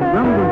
number